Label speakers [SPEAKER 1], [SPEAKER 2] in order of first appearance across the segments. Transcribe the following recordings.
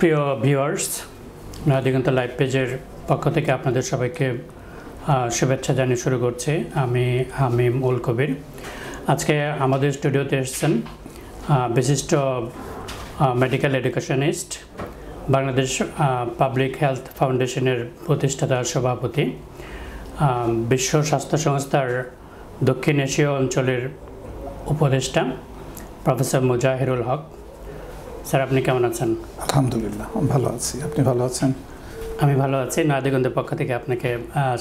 [SPEAKER 1] প্রিয় ভিউয়ার্স দিগন্ত লাইভ পেজের পক্ষ থেকে আপনাদের সবাইকে শুভেচ্ছা জানিয়ে শুরু করছি। আমি হামিম উল কবির। আজকে আমাদের স্টুডিওতে এসেছেন বিশিষ্ট medical educationist Bangladesh public health ফাউন্ডেশনের প্রতিষ্ঠাতা, সভাপতি বিশ্ব স্বাস্থ্য সংস্থার দক্ষিণ এশীয় অঞ্চলের উপদেষ্টা প্রফেসর মুজাহিরুল হক। স্যার আপনি কেমন আছেন?
[SPEAKER 2] আলহামদুলিল্লাহ ভালো আছি। আপনি ভালো আছেন?
[SPEAKER 1] আমি ভালো আছি। নয়াদিগন্ধের পক্ষ থেকে আপনাকে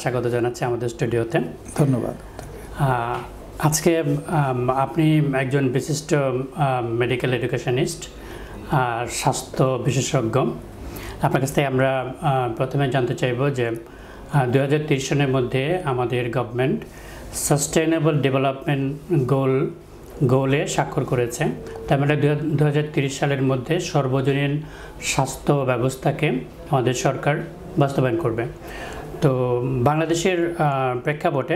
[SPEAKER 1] স্বাগত জানাচ্ছি আমাদের স্টুডিওতে।
[SPEAKER 2] ধন্যবাদ।
[SPEAKER 1] আজকে আপনি একজন বিশিষ্ট মেডিকেল এডুকেশনিস্ট আর স্বাস্থ্য বিশেষজ্ঞ। আপনার কাছ থেকে আমরা প্রথমে জানতে চাইব যে দু হাজার সনের মধ্যে আমাদের গভর্নমেন্ট সাস্টেনেবল ডেভেলপমেন্ট গোল গোলে স্বাক্ষর করেছে। তার মানে দু হাজার সালের মধ্যে সর্বজনীন স্বাস্থ্য ব্যবস্থাকে আমাদের সরকার বাস্তবায়ন করবে। তো বাংলাদেশের প্রেক্ষাপটে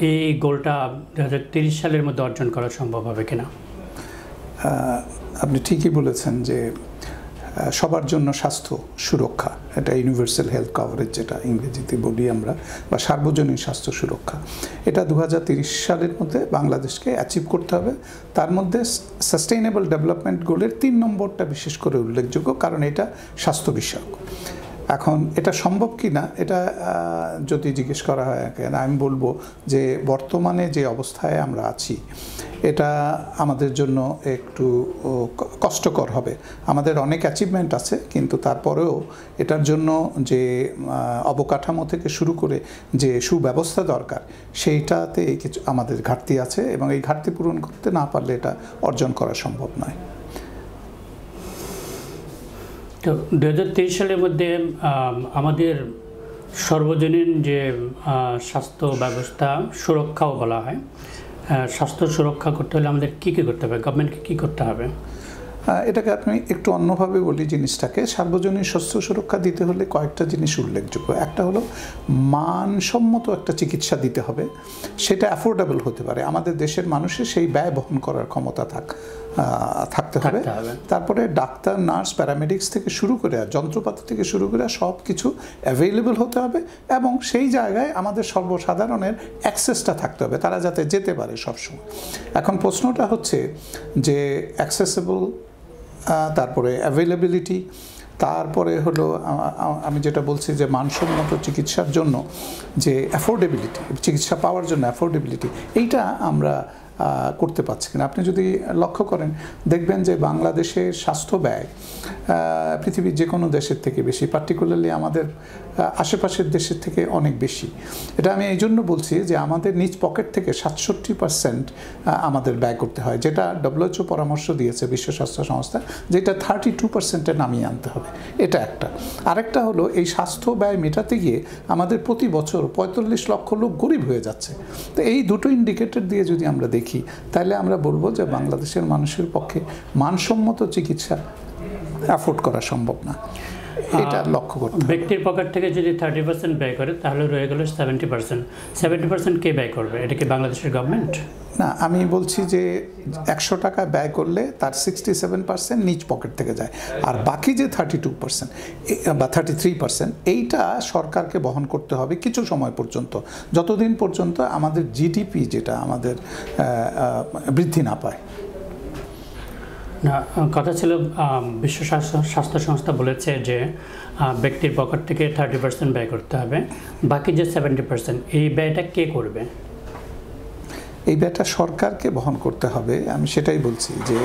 [SPEAKER 1] এই গোলটা দু হাজার সালের মধ্যে অর্জন করা সম্ভব হবে কিনা?
[SPEAKER 2] আপনি ঠিকই বলেছেন যে সবার জন্য স্বাস্থ্য সুরক্ষা। এটা ইউনিভার্সাল হেলথ কভারেজ যেটা ইংরেজিতে বলি আমরা, বা সার্বজনীন স্বাস্থ্য সুরক্ষা। এটা দু সালের মধ্যে বাংলাদেশকে অ্যাচিভ করতে হবে। তার মধ্যে সাস্টেইনেবল ডেভেলপমেন্ট গোলের তিন নম্বরটা বিশেষ করে উল্লেখযোগ্য, কারণ এটা স্বাস্থ্য বিষয়ক। এখন এটা সম্ভব কি না? এটা যদি জিজ্ঞেস করা হয় কেন আমি বলব যে বর্তমানে যে অবস্থায় আমরা আছি, এটা আমাদের জন্য একটু কষ্টকর হবে। আমাদের অনেক অ্যাচিভমেন্ট আছে, কিন্তু তারপরেও এটার জন্য যে অবকাঠামো থেকে শুরু করে যে সুব্যবস্থা দরকার, সেইটাতে কিছু আমাদের ঘাটতি আছে এবং এই ঘাটতি পূরণ করতে না পারলে এটা অর্জন করা সম্ভব নয়।
[SPEAKER 1] তো দু হাজার সালের মধ্যে আমাদের সর্বজনীন যে স্বাস্থ্য ব্যবস্থা সুরক্ষাও বলা হয়। স্বাস্থ্য সুরক্ষা করতে হলে আমাদের কী কী করতে হবে? গভর্নমেন্টকে কী করতে হবে?
[SPEAKER 2] এটাকে আপনি একটু অন্যভাবে বলি জিনিসটাকে। সার্বজনীন স্বাস্থ্য সুরক্ষা দিতে হলে কয়েকটা জিনিস উল্লেখযোগ্য। একটা হলো মানসম্মত একটা চিকিৎসা দিতে হবে। সেটা অ্যাফোর্ডেবল হতে পারে। আমাদের দেশের মানুষের সেই ব্যয় বহন করার ক্ষমতা থাক। থাকতে হবে। তারপরে ডাক্তার নার্স প্যারামেডিক্স থেকে শুরু করে আর যন্ত্রপাতি থেকে শুরু করে সব কিছু অ্যাভেলেবল হতে হবে এবং সেই জায়গায় আমাদের সর্বসাধারণের অ্যাক্সেসটা থাকতে হবে তারা যাতে যেতে পারে সবসময়। এখন প্রশ্নটা হচ্ছে যে অ্যাক্সেসেবল তারপরে অ্যাভেলেবিলিটি তারপরে হলো আমি যেটা বলছি যে মানসম্মত চিকিৎসার জন্য যে অ্যাফোর্ডেবিলিটি চিকিৎসা পাওয়ার জন্য অ্যাফোর্ডেবিলিটি এইটা আমরা করতে পারছি কিনা। আপনি যদি লক্ষ্য করেন, দেখবেন যে বাংলাদেশের স্বাস্থ্য ব্যয় পৃথিবীর যে কোনো দেশের থেকে বেশি। পার্টিকুলারলি আমাদের আশেপাশের দেশের থেকে অনেক বেশি। এটা আমি এই জন্য বলছি যে আমাদের নিজ পকেট থেকে সাতষট্টি পার্সেন্ট আমাদের ব্যয় করতে হয়, যেটা ডব্লিউএচও পরামর্শ দিয়েছে বিশ্ব স্বাস্থ্য সংস্থা, যেটা থার্টি টু পার্সেন্টে নামিয়ে আনতে হবে। এটা একটা। আরেকটা হলো, এই স্বাস্থ্য ব্যয় মেটাতে গিয়ে আমাদের প্রতি বছর পঁয়তাল্লিশ লক্ষ লোক গরিব হয়ে যাচ্ছে। তো এই দুটো ইন্ডিকেটর দিয়ে যদি আমরা দেখি, তাহলে আমরা বলব যে বাংলাদেশের মানুষের পক্ষে মানসম্মত চিকিৎসা অ্যাফোর্ড করা সম্ভব না। এটা লক্ষ্য করতে।
[SPEAKER 1] ব্যক্তির পকেট থেকে যদি থার্টি পার্সেন্ট ব্যয় করে তাহলে রয়ে গেল সেভেন্টি পার্সেন্ট সেভেন্টি পার্সেন্ট কে ব্যয় করবে? এটা কি বাংলাদেশের গভর্নমেন্ট
[SPEAKER 2] না আমি বলছি যে একশো টাকা ব্যয় করলে তার সিক্সটি সেভেন পার্সেন্ট নিজ পকেট থেকে যায়। আর বাকি যে থার্টি টু পার্সেন্ট বা থার্টি থ্রি পার্সেন্ট এইটা সরকারকে বহন করতে হবে কিছু সময় পর্যন্ত। যতদিন পর্যন্ত আমাদের জিডিপি যেটা আমাদের বৃদ্ধি না পায়।
[SPEAKER 1] কথা ছিল বিশ্ব স্বাস্থ্য সংস্থা বলেছে যে ব্যক্তির পকেট থেকে থার্টি পার্সেন্ট ব্যয় করতে হবে, বাকি যে সেভেন্টি পার্সেন্ট এই ব্যয়টা কে করবে?
[SPEAKER 2] এই ব্যয়টা সরকারকে বহন করতে হবে, আমি সেটাই বলছি যে,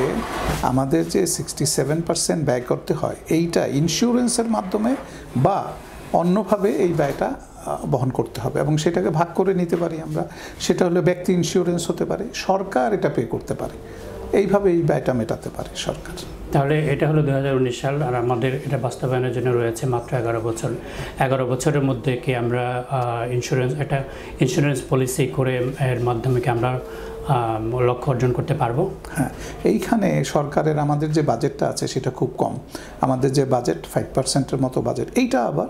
[SPEAKER 2] আমাদের যে সিক্সটি সেভেন পার্সেন্ট ব্যয় করতে হয়, এইটা ইন্স্যুরেন্সের মাধ্যমে বা অন্যভাবে এই ব্যয়টা বহন করতে হবে এবং সেটাকে ভাগ করে নিতে পারি আমরা, সেটা হলো ব্যক্তি ইন্স্যুরেন্স হতে পারে, সরকার এটা পে করতে পারে। এইভাবে এই ব্যয়টা মেটাতে পারে সরকার।
[SPEAKER 1] তাহলে এটা হলো দু হাজার উনিশ সাল আর আমাদের এটা বাস্তবায়নের জন্য রয়েছে মাত্র এগারো বছর। এগারো বছরের মধ্যে কি আমরা ইন্স্যুরেন্স একটা ইন্স্যুরেন্স পলিসি করে এর মাধ্যমে কি আমরা লক্ষ্য অর্জন করতে পারব?
[SPEAKER 2] হ্যাঁ এইখানে সরকারের আমাদের যে বাজেটটা আছে সেটা খুব কম। আমাদের যে বাজেট ফাইভ পার্সেন্টের মতো বাজেট এইটা আবার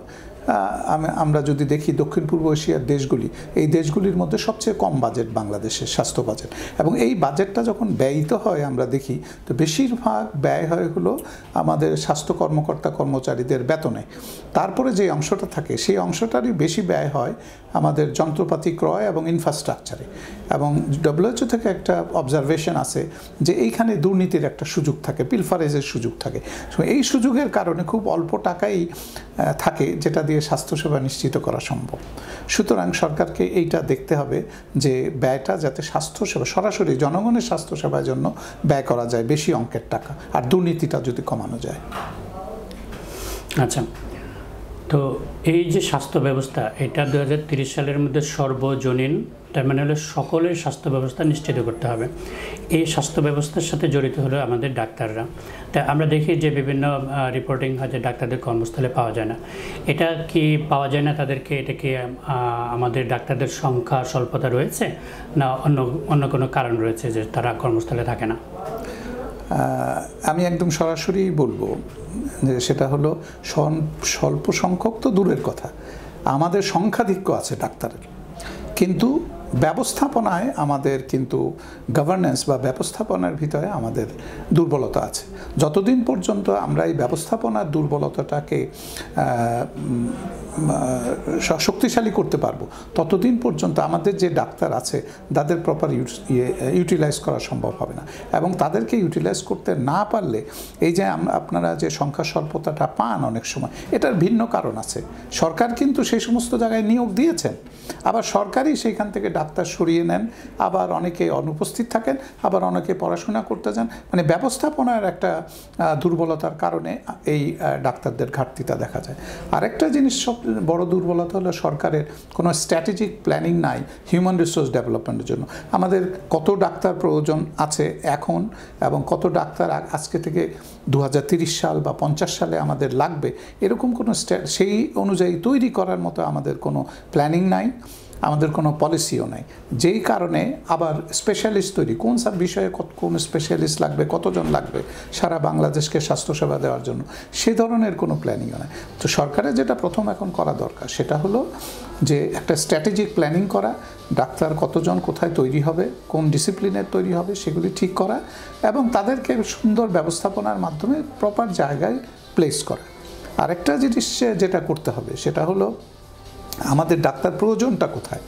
[SPEAKER 2] আমরা যদি দেখি দক্ষিণ পূর্ব এশিয়ার দেশগুলি, এই দেশগুলির মধ্যে সবচেয়ে কম বাজেট বাংলাদেশের স্বাস্থ্য বাজেট এবং এই বাজেটটা যখন ব্যয়িত হয় আমরা দেখি, তো বেশিরভাগ ব্যয় হয় হলো আমাদের স্বাস্থ্য কর্মকর্তা কর্মচারীদের বেতনে। তারপরে যে অংশটা থাকে, সেই অংশটারই বেশি ব্যয় হয় আমাদের যন্ত্রপাতি ক্রয় এবং ইনফ্রাস্ট্রাকচারে এবং ডব্লিউএচও থেকে একটা অবজারভেশন আছে যে এইখানে দুর্নীতির একটা সুযোগ থাকে পিলফারেজের সুযোগ থাকে। এই সুযোগের কারণে খুব অল্প টাকাই থাকে, যেটা দিয়ে স্বাস্থ্যসেবা নিশ্চিত করা সম্ভব। সুতরাং সরকারকে এইটা দেখতে হবে যে ব্যয়টা যাতে স্বাস্থ্যসেবা, সরাসরি জনগণের স্বাস্থ্যসেবার জন্য ব্যয় করা যায় বেশি অঙ্কের টাকা, আর দুর্নীতিটা যদি কমানো যায়।
[SPEAKER 1] আচ্ছা। তো এই যে স্বাস্থ্য ব্যবস্থা, এটা দু সালের মধ্যে সর্বজনীন, তার মানে হলো সকলের স্বাস্থ্য ব্যবস্থা নিশ্চিত করতে হবে। এই স্বাস্থ্য ব্যবস্থার সাথে জড়িত হলো আমাদের ডাক্তাররা। তা আমরা দেখি যে বিভিন্ন রিপোর্টিং হয় যে ডাক্তারদের কর্মস্থলে পাওয়া যায় না। এটা কি পাওয়া যায় না তাদেরকে? এটা কি আমাদের ডাক্তারদের সংখ্যা স্বল্পতা রয়েছে? না অন্য অন্য কোনো কারণ রয়েছে যে তারা কর্মস্থলে থাকে না?
[SPEAKER 2] আমি একদম সরাসরি বলব যে সেটা হলো স্বল্প সংখ্যক তো দূরের কথা। আমাদের সংখ্যাধিক্য আছে ডাক্তারের। কিন্তু ব্যবস্থাপনায় আমাদের কিন্তু গভর্নেন্স বা ব্যবস্থাপনার ভিতরে আমাদের দুর্বলতা আছে। যতদিন পর্যন্ত আমরা এই ব্যবস্থাপনার দুর্বলতাটাকে শক্তিশালী করতে পারব, ততদিন পর্যন্ত আমাদের যে ডাক্তার আছে, তাদের প্রপার ইউটিলাইজ করা সম্ভব হবে না। এবং তাদেরকে ইউটিলাইজ করতে না পারলে, এই যে আপনারা যে সংখ্যা স্বল্পতাটা পান অনেক সময়, এটার ভিন্ন কারণ আছে। সরকার কিন্তু সেই সমস্ত জায়গায় নিয়োগ দিয়েছেন, আবার সরকারই সেইখান থেকে ডাক্তার সরিয়ে নেন, আবার অনেকে অনুপস্থিত থাকেন, আবার অনেকে পড়াশোনা করতে যান। মানে ব্যবস্থাপনার একটা দুর্বলতার কারণে এই ডাক্তারদের ঘাটতিটা দেখা যায়। আরেকটা জিনিস সব বড় দুর্বলতা হলো সরকারের কোনো স্ট্র্যাটেজিক প্ল্যানিং নাই হিউম্যান রিসোর্স ডেভেলপমেন্টের জন্য। আমাদের কত ডাক্তার প্রয়োজন আছে এখন এবং কত ডাক্তার আজকে থেকে দু সাল বা পঞ্চাশ সালে আমাদের লাগবে, এরকম কোনো সেই অনুযায়ী তৈরি করার মতো আমাদের কোনো প্ল্যানিং নাই। আমাদের কোনো পলিসিও নাই। যেই কারণে আবার স্পেশালিস্ট তৈরি, কোন সব বিষয়ে কত, কোন স্পেশালিস্ট লাগবে, কতজন লাগবে সারা বাংলাদেশকে স্বাস্থ্যসেবা দেওয়ার জন্য, সে ধরনের কোনো প্ল্যানিংও নাই। তো সরকারের যেটা প্রথম এখন করা দরকার, সেটা হলো যে একটা স্ট্র্যাটেজিক প্ল্যানিং করা, ডাক্তার কতজন কোথায় তৈরি হবে, কোন ডিসিপ্লিনের তৈরি হবে, সেগুলি ঠিক করা এবং তাদেরকে সুন্দর ব্যবস্থাপনার মাধ্যমে প্রপার জায়গায় প্লেস করা। আরেকটা জিনিস যেটা করতে হবে, সেটা হলো আমাদের ডাক্তার প্রয়োজনটা কোথায়?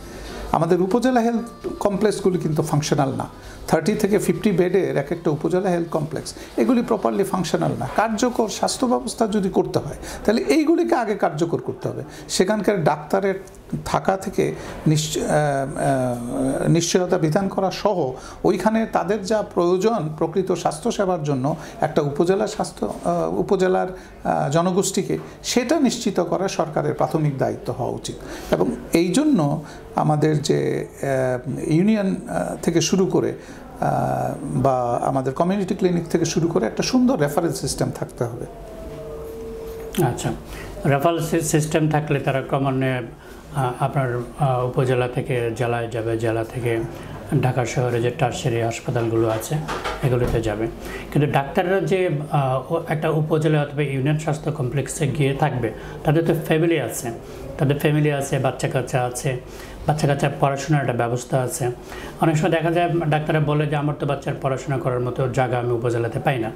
[SPEAKER 2] আমাদের উপজেলা হেলথ কমপ্লেক্সগুলি কিন্তু ফাংশনাল না। থার্টি থেকে ফিফটি বেডের এক একটা উপজেলা হেলথ কমপ্লেক্স এগুলি প্রপারলি ফাংশনাল না। কার্যকর স্বাস্থ্য ব্যবস্থা যদি করতে হয়, তাহলে এইগুলিকে আগে কার্যকর করতে হবে। সেখানকার ডাক্তারের থাকা থেকে নিশ্চয়তা বিধান করা সহ ওইখানে তাদের যা প্রয়োজন প্রকৃত স্বাস্থ্যসেবার জন্য একটা উপজেলা স্বাস্থ্য উপজেলার জনগোষ্ঠীকে সেটা নিশ্চিত করা সরকারের প্রাথমিক দায়িত্ব হওয়া উচিত। এবং এই জন্য আমাদের যে ইউনিয়ন থেকে শুরু করে বা আমাদের কমিউনিটি ক্লিনিক থেকে শুরু করে একটা সুন্দর রেফারেন্স সিস্টেম থাকতে হবে।
[SPEAKER 1] আচ্ছা রেফারেল সিস্টেম থাকলে তারা ক্রমান্বয়ে আপনার উপজেলা থেকে জেলায় যাবে জেলা থেকে ঢাকা শহরে যে টার্সারি হাসপাতালগুলো আছে এগুলোতে যাবে। কিন্তু ডাক্তাররা যে একটা উপজেলা অথবা ইউনিয়ন স্বাস্থ্য কমপ্লেক্সে গিয়ে থাকবে তাদের তো ফ্যামিলি আছে। তাদের ফ্যামিলি আছে বাচ্চা কাচ্চা আছে বাচ্চা কাচ্চার পড়াশোনার একটা ব্যবস্থা আছে। অনেক সময় দেখা যায় ডাক্তাররা বলে যে আমার তো বাচ্চার পড়াশোনা করার মতো জায়গা আমি উপজেলাতে পাই না।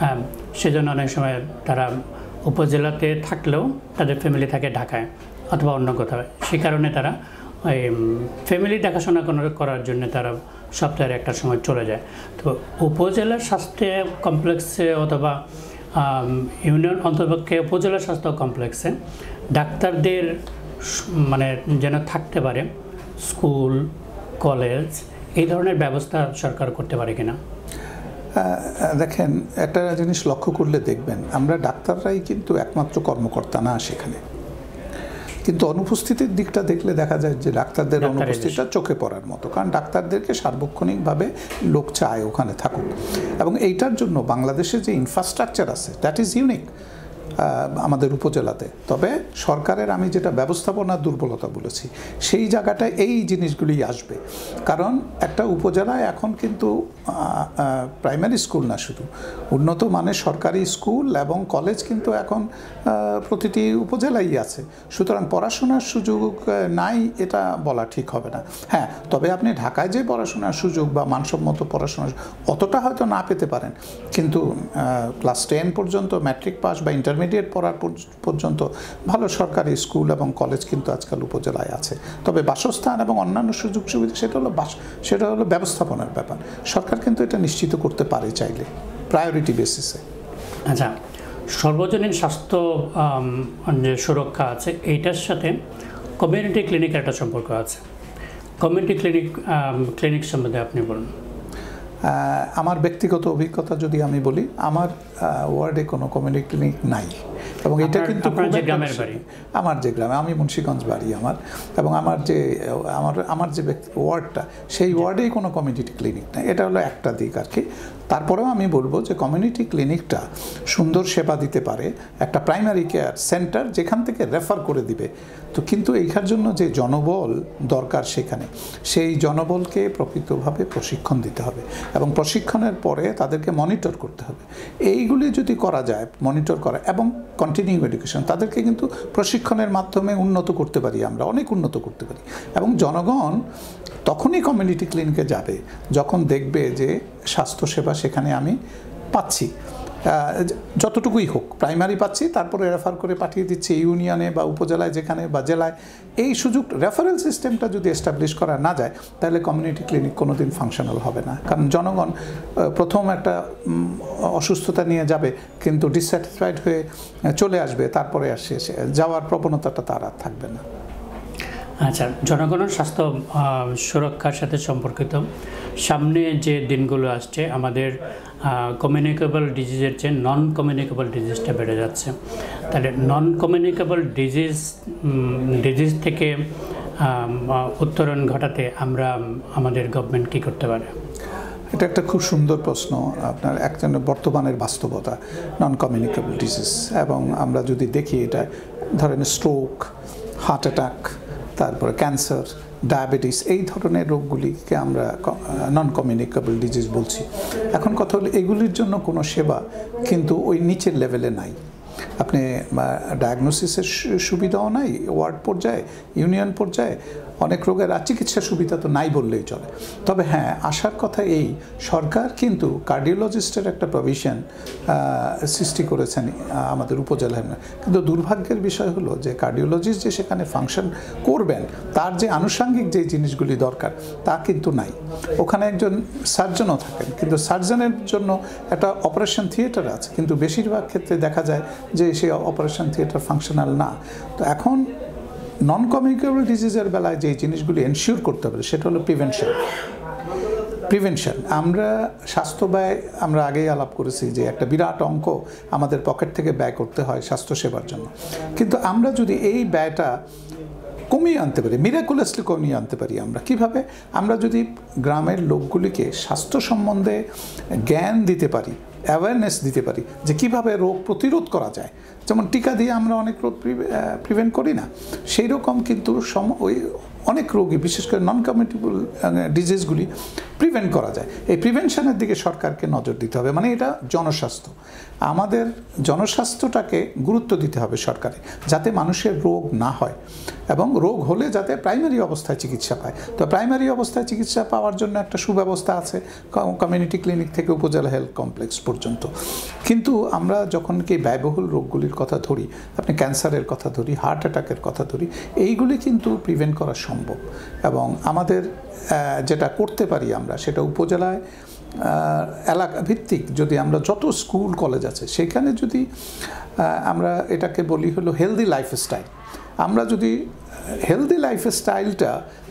[SPEAKER 1] হ্যাঁ, সেজন্য অনেক সময় তারা উপজেলাতে থাকলেও তাদের ফ্যামিলি থাকে ঢাকায় অথবা অন্য কোথাও। সে কারণে তারা ওই ফ্যামিলি দেখাশোনা করার জন্য তারা সপ্তাহের একটা সময় চলে যায়। তো উপজেলার স্বাস্থ্য কমপ্লেক্সে অথবা ইউনিয়ন অন্তর্পক্ষে উপজেলা স্বাস্থ্য কমপ্লেক্সে ডাক্তারদের মানে যেন থাকতে পারে, স্কুল কলেজ এই ধরনের ব্যবস্থা সরকার করতে পারে কিনা।
[SPEAKER 2] দেখেন একটা জিনিস লক্ষ্য করলে দেখবেন আমরা ডাক্তাররাই কিন্তু একমাত্র কর্মকর্তা না সেখানে। কিন্তু অনুপস্থিতির দিকটা দেখলে দেখা যায় যে ডাক্তারদের অনুপস্থিতিটা চোখে পড়ার মতো কারণ ডাক্তারদেরকে সার্বক্ষণিকভাবে লোক চায় ওখানে থাকুক। এবং এইটার জন্য বাংলাদেশে যে ইনফ্রাস্ট্রাকচার আছে দ্যাট ইজ ইউনিক আমাদের উপজেলাতে। তবে সরকারের আমি যেটা ব্যবস্থাপনার দুর্বলতা বলেছি, সেই জায়গাটায় এই জিনিসগুলি আসবে। কারণ একটা উপজেলায় এখন কিন্তু প্রাইমারি স্কুল না শুধু, উন্নত মানের সরকারি স্কুল এবং কলেজ কিন্তু এখন প্রতিটি উপজেলাই আছে। সুতরাং পড়াশোনার সুযোগ নাই এটা বলা ঠিক হবে না। হ্যাঁ তবে আপনি ঢাকায় যে পড়াশোনার সুযোগ বা মানসম্মত পড়াশোনার, অতটা হয়তো না পেতে পারেন। কিন্তু ক্লাস টেন পর্যন্ত ম্যাট্রিক পাস বা ইন্টারমিডিয়েট পড়ার পর্যন্ত ভালো সরকারি স্কুল এবং কলেজ কিন্তু আজকাল উপজেলায় আছে। তবে বাসস্থান এবং অন্যান্য সুযোগ সুবিধা সেটা হলো বাস, সেটা হলো ব্যবস্থাপনার ব্যাপার। সরকার কিন্তু এটা নিশ্চিত করতে পারে চাইলে প্রায়োরিটি বেসিসে
[SPEAKER 1] আচ্ছা সর্বজনীন স্বাস্থ্য যে সুরক্ষা আছে, এইটার সাথে কমিউনিটি ক্লিনিকের একটা সম্পর্ক আছে। কমিউনিটি ক্লিনিক ক্লিনিক সম্বন্ধে আপনি বলুন।
[SPEAKER 2] আমার ব্যক্তিগত অভিজ্ঞতা যদি আমি বলি আমার ওয়ার্ডে কোনো কমিউনিটি ক্লিনিক নাই। এবং এটা কিন্তু আমার যে গ্রামে আমি মুন্সীগঞ্জ বাড়ি আমার। এবং আমার যে আমার আমার যে ব্যক্তি ওয়ার্ডটা সেই ওয়ার্ডেই কোনো কমিউনিটি ক্লিনিক নাই। এটা হলো একটা দিক আর কি। তারপরেও আমি বলব যে কমিউনিটি ক্লিনিকটা সুন্দর সেবা দিতে পারে, একটা প্রাইমারি কেয়ার সেন্টার যেখান থেকে রেফার করে দিবে। তো কিন্তু এইখার জন্য যে জনবল দরকার সেখানে, সেই জনবলকে প্রকৃতভাবে প্রশিক্ষণ দিতে হবে এবং প্রশিক্ষণের পরে তাদেরকে মনিটর করতে হবে। এইগুলি যদি করা যায় মনিটর করা এবং কন্টিনিউ এডুকেশন তাদেরকে কিন্তু প্রশিক্ষণের মাধ্যমে উন্নত করতে পারি আমরা, অনেক উন্নত করতে পারি। এবং জনগণ তখনই কমিউনিটি ক্লিনিকে যাবে, যখন দেখবে যে স্বাস্থ্যসেবা সেখানে আমি পাচ্ছি। যতটুকুই হোক প্রাইমারি পাচ্ছি, তারপরে রেফার করে পাঠিয়ে দিচ্ছি ইউনিয়নে বা উপজেলায় যেখানে বা জেলায়। এই সুযোগ রেফারেল সিস্টেমটা যদি এস্টাবলিশ করা না যায়, তাহলে কমিউনিটি ক্লিনিক কোনো দিন ফাংশনাল হবে না। কারণ জনগণ প্রথম একটা অসুস্থতা নিয়ে যাবে, কিন্তু ডিসস্যাটিসফাইড হয়ে চলে আসবে, তারপরে আসে যাওয়ার প্রবণতাটা তার আর থাকবে না।
[SPEAKER 1] আচ্ছা জনগণের স্বাস্থ্য সুরক্ষার সাথে সম্পর্কিত। সামনে যে দিনগুলো আসছে, আমাদের কমিউনিকেবল ডিজিজের চেয়ে নন কমিউনিকেবল ডিজিজটা বেড়ে যাচ্ছে। তাহলে নন কমিউনিকেবল ডিজিজ ডিজিজ থেকে উত্তরণ ঘটাতে আমরা, আমাদের গভর্নমেন্ট কী করতে পারে?
[SPEAKER 2] এটা একটা খুব সুন্দর প্রশ্ন, আপনার একজন বর্তমানের বাস্তবতা নন কমিউনিকেবল ডিজিজ এবং আমরা যদি দেখি এটা, ধরেন স্ট্রোক হার্ট অ্যাটাক তারপরে ক্যান্সার ডায়াবেটিস এই ধরনের রোগগুলিকে আমরা নন কমিউনিকেবল ডিজিজ বলছি। এখন কথা হলো এগুলির জন্য কোনো সেবা কিন্তু ওই নিচের লেভেলে নাই। আপনি ডায়াগনোসিসের সুবিধাও নাই ওয়ার্ড পর্যায়ে ইউনিয়ন পর্যায়ে অনেক রোগের আর চিকিৎসা সুবিধা তো নাই বললেই চলে। তবে হ্যাঁ আসার কথা এই, সরকার কিন্তু কার্ডিওলজিস্টের একটা প্রভিশন সৃষ্টি করেছেন আমাদের উপজেলায় কিন্তু দুর্ভাগ্যের বিষয় হলো যে কার্ডিওলজিস্ট যে সেখানে ফাংশন করবেন, তার যে আনুষাঙ্গিক যে জিনিসগুলি দরকার, তা কিন্তু নাই। ওখানে একজন সার্জনও থাকেন, কিন্তু সার্জনের জন্য একটা অপারেশন থিয়েটার আছে। কিন্তু বেশিরভাগ ক্ষেত্রে দেখা যায় যে সেই অপারেশন থিয়েটার ফাংশনাল না। তো এখন নন কমিউনিকেবল ডিজিজের বেলায় যে জিনিসগুলি এনশিওর করতে হবে, সেটা হলো প্রিভেনশন প্রিভেনশন আমরা স্বাস্থ্য ব্যয়, আমরা আগেই আলাপ করেছি যে একটা বিরাট অঙ্ক আমাদের পকেট থেকে ব্যয় করতে হয় স্বাস্থ্যসেবার জন্য। কিন্তু আমরা যদি এই ব্যয়টা কমিয়ে আনতে পারি মিরাকুলাসলি কমিয়ে আনতে পারি আমরা, কীভাবে? আমরা যদি গ্রামের লোকগুলিকে স্বাস্থ্য সম্বন্ধে জ্ঞান দিতে পারি অ্যাওয়ারনেস দিতে পারি যে কীভাবে রোগ প্রতিরোধ করা যায় যেমন টিকা দিয়ে আমরা অনেক রোগ প্রিভেন্ট করি না সেই রকম কিন্তু সম, ওই অনেক রোগী, বিশেষ করে নন কমিউনিটেবল ডিজিজগুলি প্রিভেন্ট করা যায়। এই প্রিভেনশনের দিকে সরকারকে নজর দিতে হবে মানে এটা জনস্বাস্থ্য। আমাদের জনস্বাস্থ্যটাকে গুরুত্ব দিতে হবে সরকারে, যাতে মানুষের রোগ না হয় এবং রোগ হলে যাতে প্রাইমারি অবস্থায় চিকিৎসা পায়। তো প্রাইমারি অবস্থায় চিকিৎসা পাওয়ার জন্য একটা সুব্যবস্থা আছে কমিউনিটি ক্লিনিক থেকে উপজেলা হেলথ কমপ্লেক্স পর্যন্ত। কিন্তু আমরা যখন কি ব্যয়বহুল রোগগুলির কথা ধরি, আপনি ক্যান্সারের কথা ধরি হার্ট অ্যাটাকের কথা ধরি, এইগুলি কিন্তু প্রিভেন্ট করা সম্ভব। এবং আমাদের যেটা করতে পারি আমরা, সেটা উপজেলায় এলাকা ভিত্তিক যদি আমরা যত স্কুল, কলেজ আছে, সেখানে যদি আমরা এটাকে বলি হলো হেলদি লাইফস্টাইল আমরা যদি হেলদি লাইফস্টাইলটা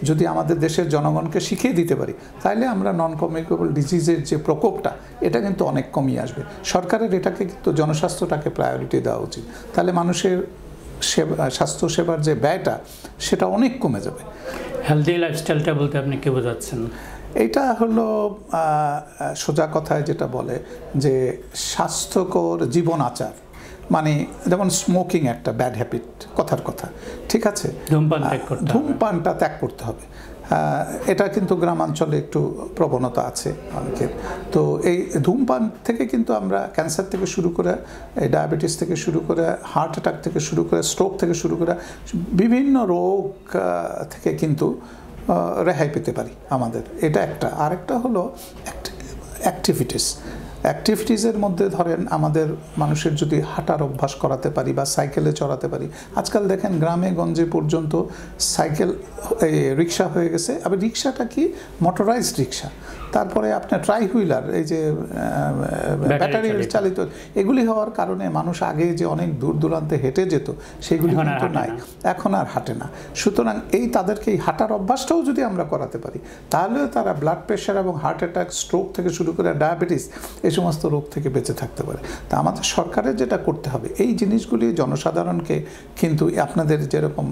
[SPEAKER 2] যদি আমাদের দেশের জনগণকে শিখিয়ে দিতে পারি তাহলে আমরা নন কমিউনিকেবল ডিজিজের যে প্রকোপটা, এটা কিন্তু অনেক কমিয়ে আসবে। সরকারের এটাকে কিন্তু জনস্বাস্থ্যটাকে প্রায়োরিটি দেওয়া উচিত। তাহলে মানুষের সেবা, স্বাস্থ্যসেবার যে ব্যয়টা, সেটা অনেক কমে যাবে।
[SPEAKER 1] হেলদি লাইফস্টাইলটা বলতে আপনি কি বোঝাচ্ছেন?
[SPEAKER 2] এটা হলো সোজা কথায় যেটা বলে যে স্বাস্থ্যকর জীবন আচার। মানে যেমন স্মোকিং একটা ব্যাড হ্যাবিট কথার কথা। ঠিক আছে? ধূমপানটা ত্যাগ করতে হবে। এটা কিন্তু গ্রামাঞ্চলে একটু প্রবণতা আছে অনেকের। তো এই ধূমপান থেকে কিন্তু আমরা ক্যান্সার থেকে শুরু করে এই ডায়াবেটিস থেকে শুরু করে হার্ট অ্যাটাক থেকে শুরু করে স্ট্রোক থেকে শুরু করে বিভিন্ন রোগ থেকে কিন্তু রেহাই পেতে পারি আমাদের। এটা একটা। আরেকটা হলো অ্যাক্টিভিটিস অ্যাক্টিভিটিসের মধ্যে ধরেন আমাদের মানুষের যদি হাঁটার অভ্যাস করাতে পারি বা সাইকেলে চড়াতে পারি, আজকাল দেখেন গ্রামে, গঞ্জে পর্যন্ত সাইকেল রিক্সা হয়ে গেছে। আবার রিক্সাটা কি? মোটরাইজড রিক্সা। তারপরে আপনার ট্রাই হুইলার এই যে ব্যাটারি
[SPEAKER 1] চালিত।
[SPEAKER 2] এগুলি হওয়ার কারণে মানুষ আগে যে অনেক দূর দূরান্তে হেঁটে যেত সেগুলি কিন্তু নাই। এখন আর হাঁটে না। সুতরাং এই তাদেরকে এই হাঁটার অভ্যাসটাও যদি আমরা করাতে পারি তাহলেও তারা ব্লাড প্রেশার এবং হার্ট অ্যাটাক স্ট্রোক থেকে শুরু করে ডায়াবেটিস এই সমস্ত রোগ থেকে বেঁচে থাকতে পারে। তা আমাদের সরকারের যেটা করতে হবে এই জিনিসগুলি জনসাধারণকে কিন্তু আপনাদের যেরকম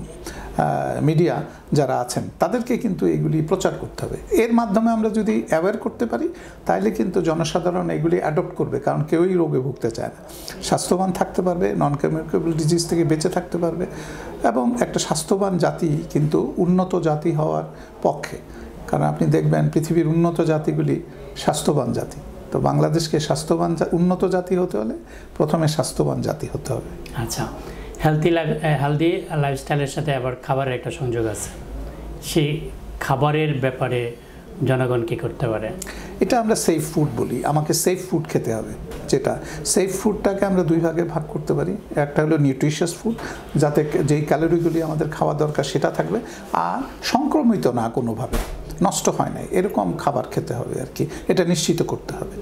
[SPEAKER 2] মিডিয়া যারা আছেন, তাদেরকে কিন্তু এগুলি প্রচার করতে হবে। এর মাধ্যমে আমরা যদি অ্যাওয়্যার করতে পারি তাহলে কিন্তু জনসাধারণ এগুলি অ্যাডপ্ট করবে, কারণ কেউই রোগে ভুগতে চায় না। স্বাস্থ্যবান থাকতে পারবে নন কমিউনিকেবল ডিজিজ থেকে বেঁচে থাকতে পারবে, এবং একটা স্বাস্থ্যবান জাতি কিন্তু উন্নত জাতি হওয়ার পক্ষে। কারণ আপনি দেখবেন, পৃথিবীর উন্নত জাতিগুলি স্বাস্থ্যবান জাতি। তো বাংলাদেশকে স্বাস্থ্যবান উন্নত জাতি হতে হলে প্রথমে স্বাস্থ্যবান জাতি হতে হবে।
[SPEAKER 1] আচ্ছা। হেলদি হেলদি লাইফস্টাইলের সাথে আবার খাবারের একটা সংযোগ আছে। সেই খাবারের ব্যাপারে জনগণ কি করতে পারে?
[SPEAKER 2] এটা আমরা সেফ ফুড বলি। আমাকে সেফ ফুড খেতে হবে। যেটা? সেফ ফুডটাকে আমরা দুই ভাগে ভাগ করতে পারি। একটা হলো নিউট্রিশিয়াস ফুড যাতে যেই ক্যালোরিগুলি আমাদের খাওয়া দরকার সেটা থাকবে, আর সংক্রমিত না কোনোভাবে। নষ্ট হয় না এরকম খাবার খেতে হবে আর কি। এটা নিশ্চিত করতে হবে।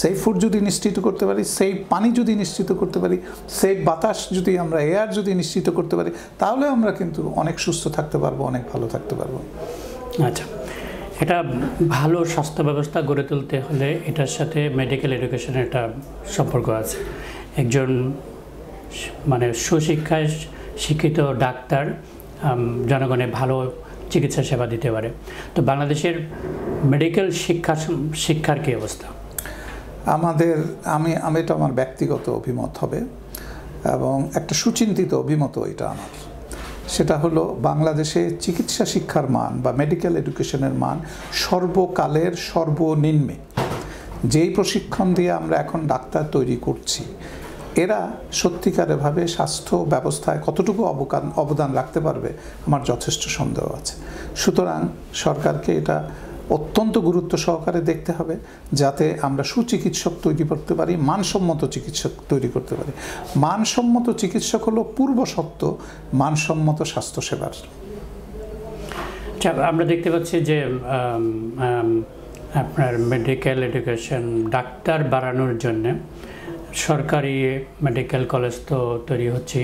[SPEAKER 2] সেফ ফুড যদি নিশ্চিত করতে পারি, সেই পানি যদি নিশ্চিত করতে পারি, সেই বাতাস যদি আমরা এয়ার যদি নিশ্চিত করতে পারি, তাহলে আমরা কিন্তু অনেক সুস্থ থাকতে পারব, অনেক ভালো থাকতে পারব।
[SPEAKER 1] আচ্ছা এটা ভালো স্বাস্থ্য ব্যবস্থা গড়ে তুলতে হলে এটার সাথে মেডিকেল এডুকেশনের একটা সম্পর্ক আছে। একজন মানে সুশিক্ষায় শিক্ষিত ডাক্তার জনগণের ভালো চিকিৎসা সেবা দিতে পারে। তো বাংলাদেশের মেডিকেল শিক্ষা শিক্ষার কী অবস্থা?
[SPEAKER 2] আমাদের, আমি আমি এটা আমার ব্যক্তিগত অভিমত হবে এবং একটা সুচিন্তিত অভিমত এটা আমার। সেটা হলো বাংলাদেশে চিকিৎসা শিক্ষার মান বা মেডিকেল এডুকেশনের মান সর্বকালের সর্বনিম্নে। যেই প্রশিক্ষণ দিয়ে আমরা এখন ডাক্তার তৈরি করছি, এরা সত্যিকারেরভাবে স্বাস্থ্য ব্যবস্থায় কতটুকু অবকান, অবদান রাখতে পারবে আমার যথেষ্ট সন্দেহ আছে। সুতরাং সরকারকে এটা অত্যন্ত গুরুত্ব সহকারে দেখতে হবে যাতে আমরা সুচিকিৎসক তৈরি করতে পারি, মানসম্মত চিকিৎসক তৈরি করতে পারি। মানসম্মত চিকিৎসক হলো পূর্ব সত্য মানসম্মত স্বাস্থ্যসেবার।
[SPEAKER 1] আচ্ছা আমরা দেখতে পাচ্ছি যে আপনার মেডিকেল এডুকেশন ডাক্তার বাড়ানোর জন্য সরকারি মেডিকেল কলেজ তো তৈরি হচ্ছে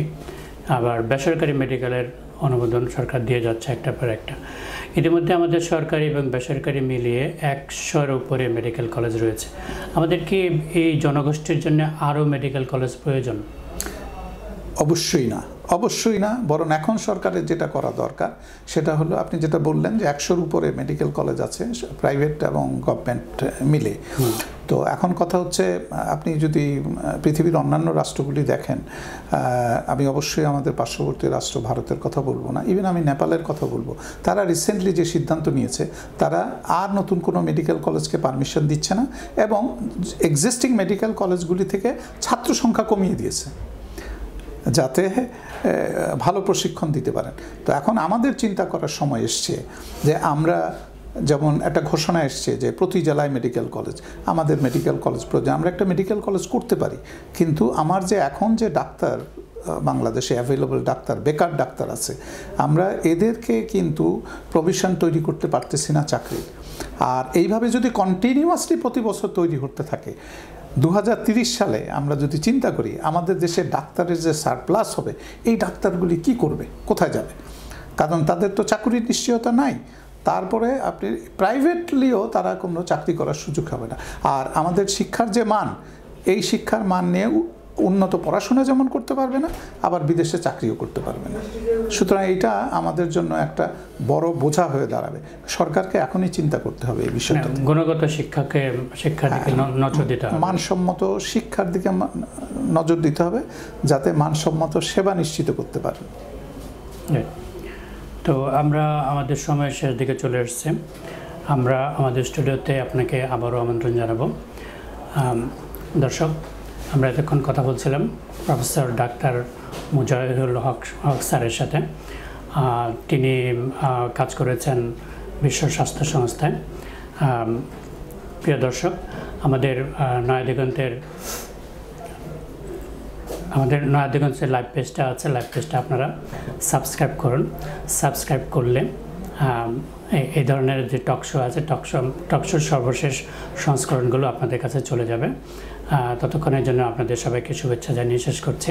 [SPEAKER 1] আবার বেসরকারি মেডিকেলের অনুমোদন সরকার দিয়ে যাচ্ছে একটা পর একটা। ইতিমধ্যে আমাদের সরকারি এবং বেসরকারি মিলিয়ে একশোর উপরে মেডিকেল কলেজ রয়েছে। আমাদের কি এই জনগোষ্ঠীর জন্য আরও মেডিকেল কলেজ প্রয়োজন?
[SPEAKER 2] অবশ্যই না। অবশ্যই না বরং এখন সরকারের যেটা করা দরকার সেটা হলো আপনি যেটা বললেন যে একশোর উপরে মেডিকেল কলেজ আছে প্রাইভেট এবং গভর্নমেন্ট মিলে। তো এখন কথা হচ্ছে আপনি যদি পৃথিবীর অন্যান্য রাষ্ট্রগুলি দেখেন আমি অবশ্যই আমাদের পার্শ্ববর্তী রাষ্ট্র ভারতের কথা বলব না ইভেন আমি নেপালের কথা বলব। তারা রিসেন্টলি যে সিদ্ধান্ত নিয়েছে তারা আর নতুন কোনো মেডিকেল কলেজকে পারমিশন দিচ্ছে না এবং এক্সিস্টিং মেডিকেল কলেজগুলি থেকে ছাত্র সংখ্যা কমিয়ে দিয়েছে। যাতে ভালো প্রশিক্ষণ দিতে পারেন। তো এখন আমাদের চিন্তা করার সময় এসছে যে আমরা যেমন একটা ঘোষণা এসছে যে প্রতি জেলায় মেডিকেল কলেজ আমাদের মেডিকেল কলেজ প্রয়োজন। আমরা একটা মেডিকেল কলেজ করতে পারি, কিন্তু আমার যে এখন যে ডাক্তার বাংলাদেশে অ্যাভেলেবল ডাক্তার, বেকার ডাক্তার আছে, আমরা এদেরকে কিন্তু প্রভিশন তৈরি করতে পারতেছি না চাকরির। আর এইভাবে যদি কন্টিনিউয়াসলি প্রতি বছর তৈরি করতে থাকে দু সালে আমরা যদি চিন্তা করি, আমাদের দেশে ডাক্তারের যে সারপ্লাস হবে, এই ডাক্তারগুলি কি করবে? কোথায় যাবে? কারণ তাদের তো চাকরির নিশ্চয়তা নাই। তারপরে আপনি প্রাইভেটলিও তারা কোনো চাকরি করার সুযোগ হবে না। আর আমাদের শিক্ষার যে মান, এই শিক্ষার মান নিয়ে উন্নত পড়াশোনা যেমন করতে পারবে না আবার বিদেশে চাকরিও করতে পারবে না। সুতরাং এটা আমাদের জন্য একটা বড় বোঝা হয়ে দাঁড়াবে। সরকারকে এখনই চিন্তা করতে হবে এই বিষয়টা
[SPEAKER 1] গুণগত শিক্ষাকে শিক্ষার দিকে নজর দিতে হবে।
[SPEAKER 2] মানসম্মত শিক্ষার দিকে নজর দিতে হবে যাতে মানসম্মত সেবা নিশ্চিত করতে পারে।
[SPEAKER 1] Right. তো আমরা আমাদের সময়ের শেষ দিকে চলে এসেছি। আমরা আমাদের স্টুডিওতে আপনাকে আবারও আমন্ত্রণ জানাব। দর্শক আমরা এতক্ষণ কথা বলছিলাম প্রফেসর ডাক্তার মুজাহিদুল হক হক স্যারের সাথে। তিনি কাজ করেছেন বিশ্ব স্বাস্থ্য সংস্থায়। প্রিয় দর্শক, আমাদের নয়া দিগন্তের আমাদের নয়াদিগঞ্জের লাইভ পেজটা আছে লাইভ পেজটা আপনারা সাবস্ক্রাইব করুন। সাবস্ক্রাইব করলে এই- ধরনের যে টক শো আছে টক শো টক শোর সর্বশেষ সংস্করণগুলো আপনাদের কাছে চলে যাবে। ততক্ষণের জন্য আপনাদের সবাইকে শুভেচ্ছা জানিয়ে শেষ করছি।